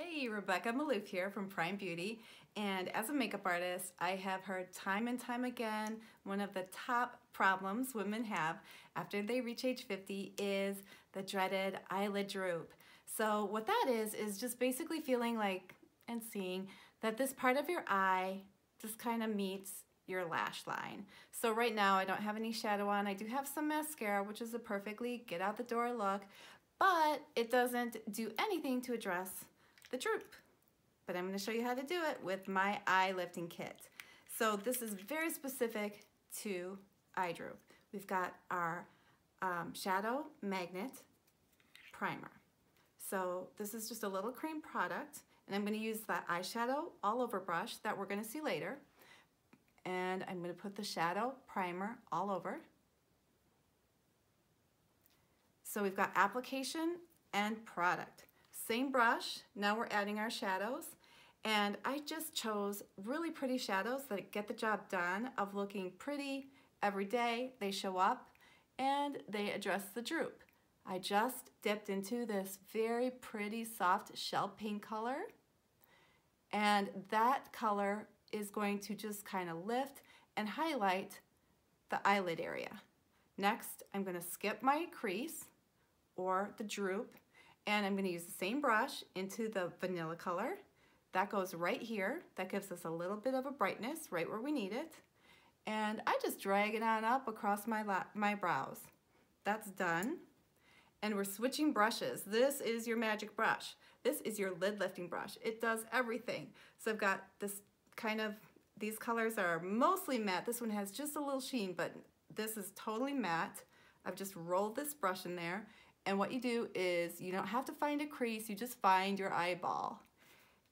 Hey, Rebecca Maloof here from Pryme Beauty. And as a makeup artist, I have heard time and time again, one of the top problems women have after they reach age 50 is the dreaded eyelid droop. So what that is, is just basically feeling like and seeing that this part of your eye just kind of meets your lash line. So right now I don't have any shadow on. I do have some mascara, which is a perfectly get out the door look, but it doesn't do anything to address the droop. But I'm gonna show you how to do it with my eye lifting kit. So this is very specific to eye droop. We've got our um, shadow magnet primer. So this is just a little cream product and I'm gonna use that eyeshadow all over brush that we're gonna see later. And I'm gonna put the shadow primer all over. So we've got application and product. Same brush, now we're adding our shadows. And I just chose really pretty shadows that get the job done of looking pretty every day. They show up and they address the droop. I just dipped into this very pretty soft shell pink color and that color is going to just kind of lift and highlight the eyelid area. Next, I'm gonna skip my crease or the droop and I'm gonna use the same brush into the vanilla color. That goes right here. That gives us a little bit of a brightness right where we need it. And I just drag it on up across my, my brows. That's done. And we're switching brushes. This is your magic brush. This is your lid lifting brush. It does everything. So I've got this kind of, these colors are mostly matte. This one has just a little sheen, but this is totally matte. I've just rolled this brush in there and what you do is you don't have to find a crease, you just find your eyeball.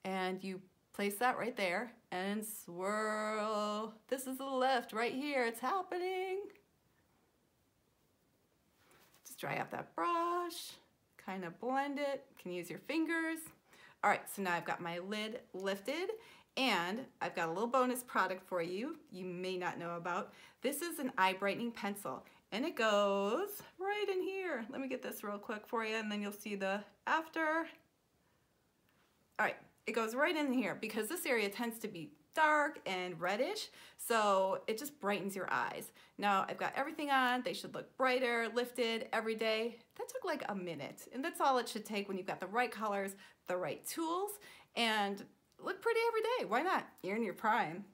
And you place that right there and swirl. This is the lift right here, it's happening. Just dry out that brush, kind of blend it. You can use your fingers. All right, so now I've got my lid lifted and I've got a little bonus product for you you may not know about. This is an eye brightening pencil and it goes right in here. Let me get this real quick for you and then you'll see the after. All right, it goes right in here because this area tends to be dark and reddish, so it just brightens your eyes. Now I've got everything on, they should look brighter, lifted every day. That took like a minute, and that's all it should take when you've got the right colors, the right tools, and look pretty every day. Why not? You're in your prime.